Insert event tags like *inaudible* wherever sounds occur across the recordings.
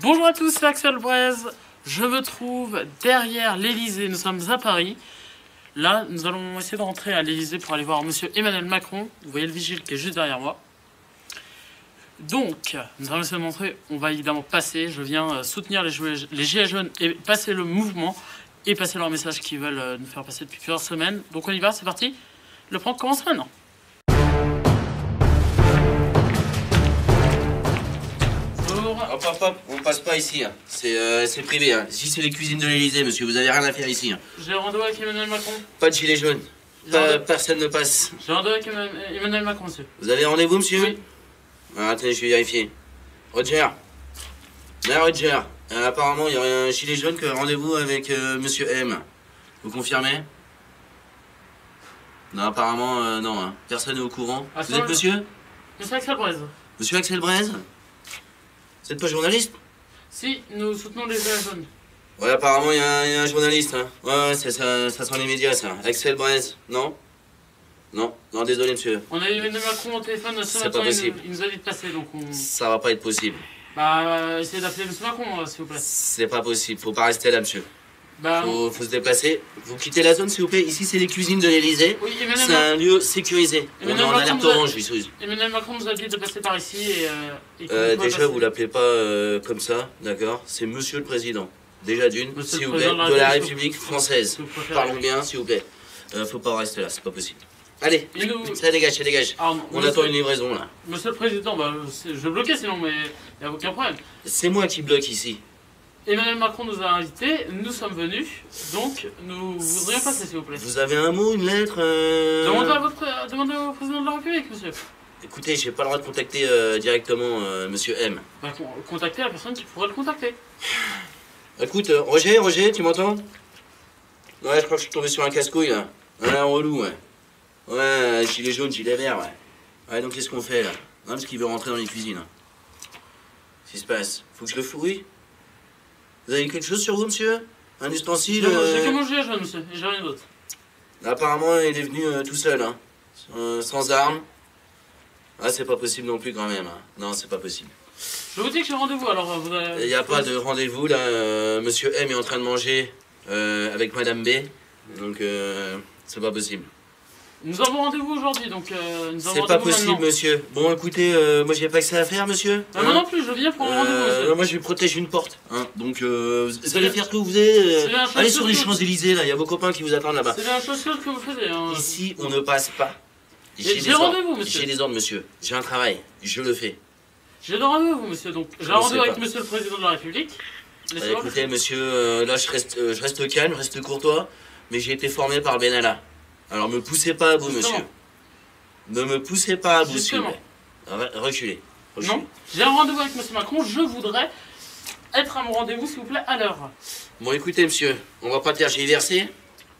Bonjour à tous, c'est Axel Braise. Je me trouve derrière l'Elysée. Nous sommes à Paris. Là, nous allons essayer de rentrer à l'Elysée pour aller voir Monsieur Emmanuel Macron. Vous voyez le vigile qui est juste derrière moi. Donc, nous allons essayer de montrer. On va évidemment passer. Je viens euh, soutenir les Gilets jaunes et passer le mouvement et passer leur message qu'ils veulent euh, nous faire passer depuis plusieurs semaines. Donc, on y va, c'est parti. Le prank commence maintenant. Bonjour. Hop hop hop, on passe pas ici. hein. C'est euh, c'est privé. Hein. Ici c'est les cuisines de l'Elysée, monsieur. Vous avez rien à faire ici. hein. J'ai rendez-vous avec Emmanuel Macron. Pas de gilet jaune. Pas- personne ne passe. j'ai rendez-vous avec Emmanuel Macron, monsieur. Vous avez rendez-vous, monsieur Oui. Ah, Attendez, je vais vérifier. Roger. Là, Roger. Euh, apparemment, il y aurait un gilet jaune que rendez-vous avec euh, monsieur M. Vous confirmez? Non, apparemment, non. hein. Personne n'est au courant. Ah, Vous êtes monsieur? Monsieur Axel Braise. Monsieur Axel Braise Vous êtes pas journaliste Si, nous soutenons les Gilets jaunes. Ouais, apparemment, il y, a un- il y a un journaliste. Hein. Ouais, ouais, ça, ça, sent les médias, ça. Axel Braise, non Non, non, désolé, monsieur. On a eu Emmanuel Macron au téléphone ce C'est matin, pas il nous, possible. il nous a dit de passer, donc on... Ça va pas être possible. Bah, euh, essayez d'appeler Monsieur Macron, euh, s'il vous plaît. C'est pas possible. Faut pas rester là, monsieur. Bah, Faut, faut se déplacer. Vous quittez la zone, s'il vous plaît. Ici, c'est les cuisines de l'Elysée. oui, C'est un lieu sécurisé. On est en alerte orange, ici. Emmanuel Macron nous a dit de passer par ici et... Euh, et Euh, déjà, passer. vous l'appelez pas euh, comme ça, d'accord C'est monsieur le président. Déjà d'une, s'il vous plaît, de la République, française. Parlons bien, s'il vous plaît. Euh, faut pas rester là, c'est pas possible. Allez, nous- ça dégage, ça dégage. Ah, non, On attend une livraison, là. Monsieur le Président, bah, je bloquer sinon, mais il n'y a aucun problème. C'est moi qui bloque ici. Emmanuel Macron nous a invités, nous sommes venus, donc nous voudrions passer, s'il vous plaît. Vous avez un mot, une lettre euh, Demandez, à votre, pré- demandez au président de la République, monsieur. Écoutez, j'ai pas le droit de contacter euh, directement euh, monsieur M. Bah, con- contactez la personne qui pourrait le contacter. Écoute, euh, Roger, Roger, tu m'entends? Ouais, je crois que je suis tombé sur un casse-couille là. Ouais, un relou, ouais. Ouais, gilet jaune, gilet vert, ouais. Ouais, donc qu'est-ce qu'on fait là? Non, parce qu'il veut rentrer dans les cuisines. hein. Qu'est-ce qui se passe? Faut que je le fouille? Vous avez quelque chose sur vous, monsieur? Un ustensile J'ai euh, que mon gilet jaune, monsieur, et j'ai rien d'autre. Apparemment, il est venu euh, tout seul, hein. Euh, sans armes. Ah, c'est pas possible non plus quand même. hein. Non, c'est pas possible. Je vous dis que j'ai rendez-vous, alors vous Il n'y a pas de rendez-vous là. euh, Monsieur M est en train de manger avec Madame B. Donc c'est pas possible. Nous avons rendez-vous aujourd'hui, donc euh, nous avons C'est pas possible, maintenant. monsieur. Bon, écoutez, euh, moi j'ai pas que ça à faire, monsieur. Bah, moi non plus, je viens pour un rendez-vous, Euh, monsieur. moi je protège une porte. Hein. Donc euh, vous allez faire ce que vous voulez. euh, allez sur les Champs-Élysées là, il y a vos copains qui vous attendent là-bas. C'est la chose que vous faites. Hein. Ici, on ne passe pas. J'ai- des rendez-vous, monsieur. J'ai des ordres, monsieur. J'ai un travail. Je le fais. J'ai le rendez-vous, monsieur, donc j'ai un rendez-vous avec monsieur le président de la République. Laissez-moi écoutez, monsieur, là je reste, je reste calme, je reste courtois, mais j'ai été formé par Benalla. Alors me poussez pas à bout, Justement. monsieur. Ne me poussez pas à bout, s'il vous Justement. plaît. Re- Reculez. Reculez. Non, j'ai un rendez-vous avec monsieur Macron, je voudrais être à mon rendez-vous, s'il vous plaît, à l'heure. Bon, écoutez, monsieur, on va pas tergiverser.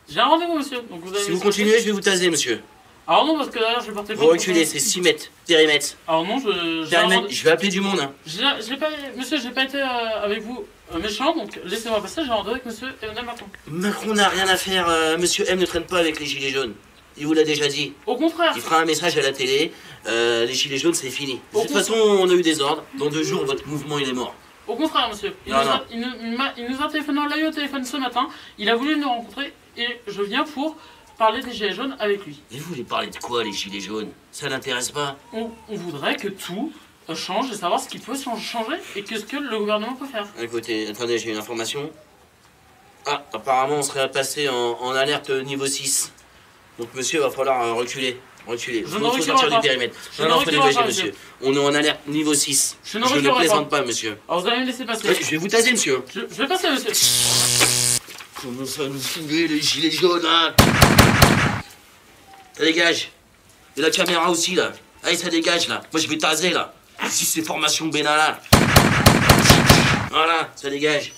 J'ai un rendez-vous, monsieur. Donc vous Si vous continuez, je vais vous taser, monsieur. Alors non, parce que d'ailleurs, je vais porter Vous reculez, c'est 6 mètres. Périmètre. Alors non, je. Périmètre, je vais appeler du monde. hein. J'ai j'ai pas, monsieur, j'ai pas été euh, avec vous euh, méchant, donc laissez-moi passer. J'ai un rendez-vous avec monsieur Emmanuel Macron. Macron n'a rien à faire. euh, monsieur M ne traîne pas avec les gilets jaunes. Il vous l'a déjà dit. Au contraire, Il fera un message à la télé. les gilets jaunes, c'est fini. De toute façon, on a eu des ordres. Dans deux jours, votre mouvement, il est mort. au contraire, monsieur. Il, Non, nous, a, non. il, nous, il m'a- il nous a téléphoné, on l'a eu au téléphone ce matin. Il a voulu nous rencontrer et je viens pour parler des gilets jaunes avec lui. Et vous voulez parler de quoi, les gilets jaunes? Ça l'intéresse pas On, on voudrait que tout euh, change et savoir ce qui peut chan- changer et qu'est-ce que le gouvernement peut faire. Écoutez, attendez, j'ai une information. Ah, apparemment, on serait passé en, en alerte niveau 6. Donc, monsieur, va falloir euh, reculer. Reculer. Je Faut- ne reculerai sortir pas. du périmètre. Je non, ne reculerai pas, monsieur. On est en alerte niveau 6. Je ne Je ne plaisante pas, monsieur. Alors vous allez me laisser passer. Je vais vous taser, monsieur. Je, je vais passer, monsieur. *laughs* Comment ça nous fouler, les gilets jaunes, hein Ça dégage. Et la caméra aussi, là. Allez, ça dégage, là. Moi, je vais taser, là. Si c'est formation Benalla. Voilà, ça dégage.